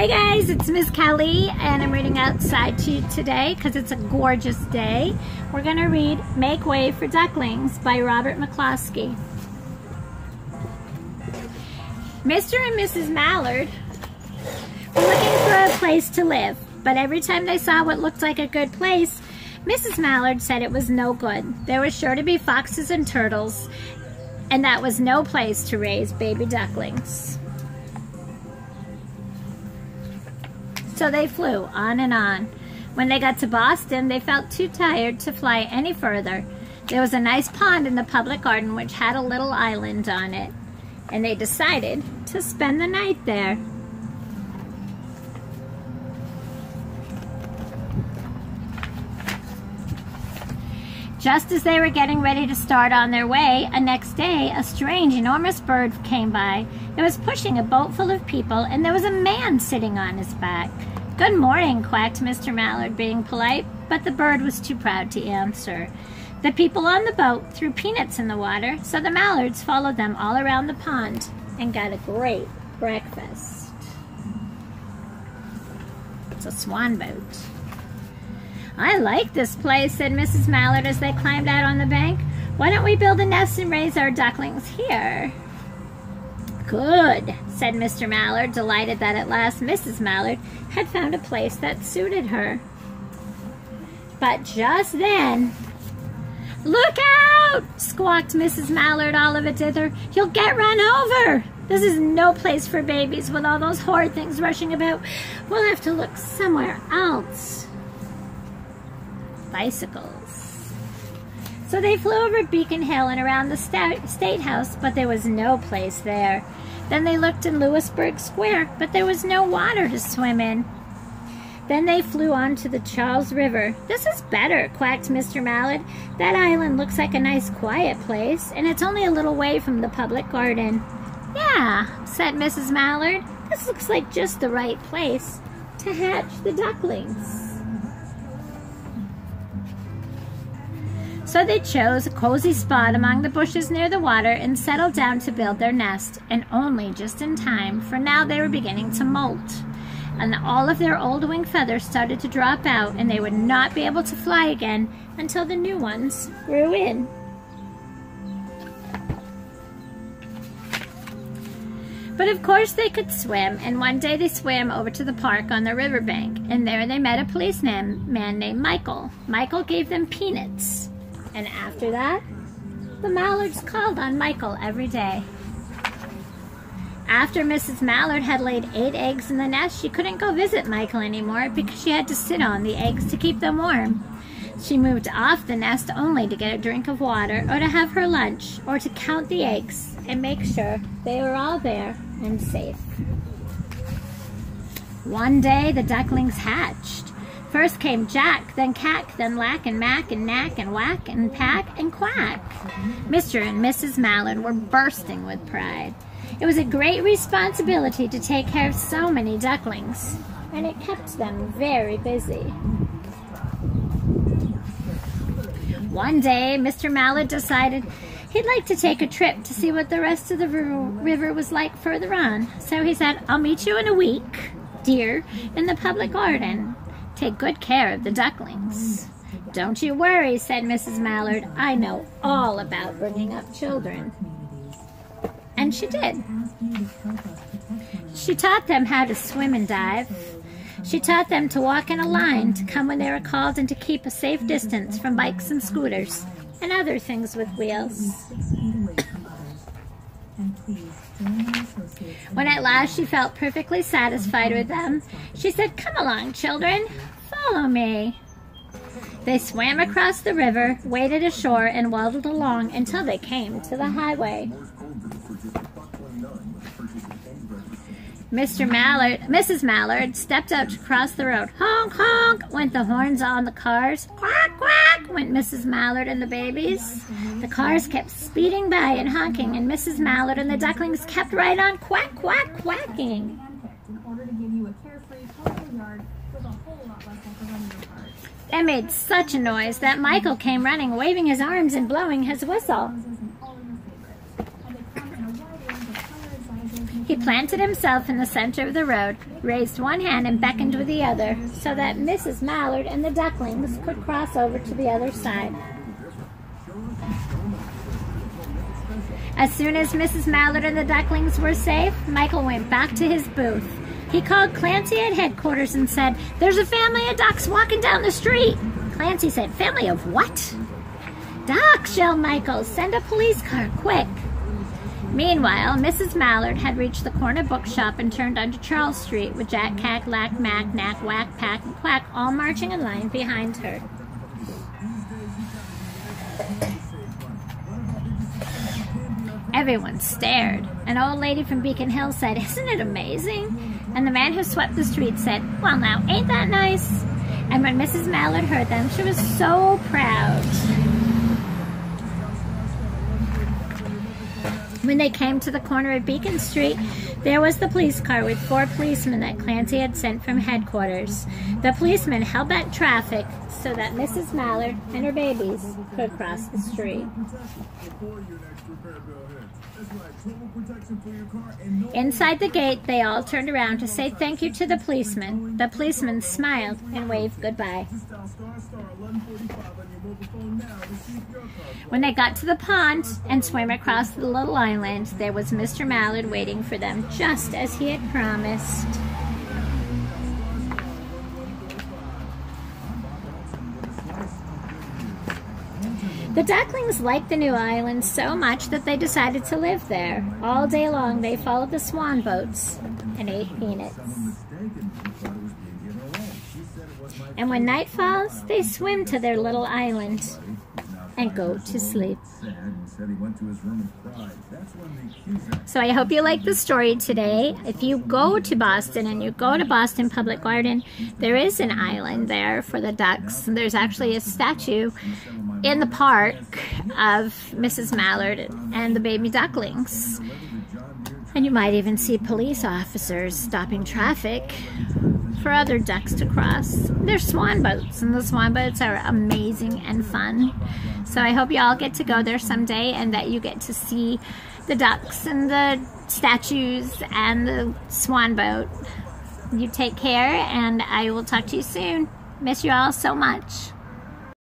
Hey guys, it's Miss Kelly and I'm reading outside to you today because it's a gorgeous day. We're going to read Make Way for Ducklings by Robert McCloskey. Mr. and Mrs. Mallard were looking for a place to live, but every time they saw what looked like a good place, Mrs. Mallard said it was no good. There was sure to be foxes and turtles, and that was no place to raise baby ducklings. So they flew on and on. When they got to Boston, they felt too tired to fly any further. There was a nice pond in the public garden which had a little island on it, and they decided to spend the night there. Just as they were getting ready to start on their way, a next day, a strange, enormous bird came by. It was pushing a boat full of people, and there was a man sitting on his back. Good morning, quacked Mr. Mallard, being polite, but the bird was too proud to answer. The people on the boat threw peanuts in the water, so the Mallards followed them all around the pond and got a great breakfast. It's a swan boat. I like this place, said Mrs. Mallard as they climbed out on the bank. Why don't we build a nest and raise our ducklings here? Good, said Mr. Mallard, delighted that at last Mrs. Mallard had found a place that suited her. But just then, Look out! squawked Mrs. Mallard all of a dither. You'll get run over! This is no place for babies with all those horrid things rushing about. We'll have to look somewhere else bicycles. So they flew over Beacon Hill and around the State House, but there was no place there. Then they looked in Louisburg Square, but there was no water to swim in. Then they flew on to the Charles River. This is better, quacked Mr. Mallard. That island looks like a nice quiet place, and it's only a little way from the public garden. Yeah, said Mrs. Mallard. This looks like just the right place to hatch the ducklings. So they chose a cozy spot among the bushes near the water and settled down to build their nest, and only just in time, for now they were beginning to molt. And all of their old wing feathers started to drop out, and they would not be able to fly again until the new ones grew in. But of course they could swim, and one day they swam over to the park on the riverbank, and there they met a policeman man named Michael. Michael gave them peanuts. And after that, the Mallards called on Michael every day. After Mrs. Mallard had laid eight eggs in the nest, she couldn't go visit Michael anymore because she had to sit on the eggs to keep them warm. She moved off the nest only to get a drink of water or to have her lunch or to count the eggs and make sure they were all there and safe. One day the ducklings hatched. First came Jack, then Kack, then Lack and Mack and Nack and Ouack and Pack and Quack. Mr. and Mrs. Mallard were bursting with pride. It was a great responsibility to take care of so many ducklings, and it kept them very busy. One day, Mr. Mallard decided he'd like to take a trip to see what the rest of the river was like further on. So he said, I'll meet you in a week, dear, in the public garden. Take good care of the ducklings. Don't you worry, said Mrs. Mallard. I know all about bringing up children. And she did. She taught them how to swim and dive. She taught them to walk in a line, to come when they were called, and to keep a safe distance from bikes and scooters and other things with wheels. When at last she felt perfectly satisfied with them, she said, Come along, children, follow me. They swam across the river, waded ashore, and waddled along until they came to the highway. Mr. Mallard, Mrs. Mallard stepped out to cross the road. Honk, honk went the horns on the cars. Quack, quack went Mrs. Mallard and the babies. The cars kept speeding by and honking, and Mrs. Mallard and the ducklings kept right on quack, quack, quacking. They made such a noise that Michael came running, waving his arms and blowing his whistle. He planted himself in the center of the road, raised one hand and beckoned with the other, so that Mrs. Mallard and the ducklings could cross over to the other side. As soon as Mrs. Mallard and the ducklings were safe, Michael went back to his booth. He called Clancy at headquarters and said, There's a family of ducks walking down the street. Clancy said, Family of what? Ducks, yelled Michael. Send a police car, quick. Meanwhile, Mrs. Mallard had reached the corner bookshop and turned onto Charles Street with Jack, Kack, Lack, Mack, Nack, Ouack, Pack, and Quack all marching in line behind her. Everyone stared. An old lady from Beacon Hill said, Isn't it amazing? And the man who swept the street said, Well, now, ain't that nice? And when Mrs. Mallard heard them, she was so proud. When they came to the corner of Beacon Street, there was the police car with four policemen that Clancy had sent from headquarters. The policemen held back traffic so that Mrs. Mallard and her babies could cross the street. Inside the gate, they all turned around to say thank you to the policeman. The policeman smiled and waved goodbye. When they got to the pond and swam across the little island, there was Mr. Mallard waiting for them, just as he had promised. The ducklings liked the new island so much that they decided to live there. All day long they followed the swan boats and ate peanuts. And when night falls, they swim to their little island and go to sleep. So I hope you like the story today. If you go to Boston and you go to Boston Public Garden, there is an island there for the ducks. There's actually a statue in the park of Mrs. Mallard and the baby ducklings. And you might even see police officers stopping traffic for other ducks to cross. They're swan boats, and the swan boats are amazing and fun. So I hope you all get to go there someday and that you get to see the ducks and the statues and the swan boat. You take care, and I will talk to you soon. Miss you all so much.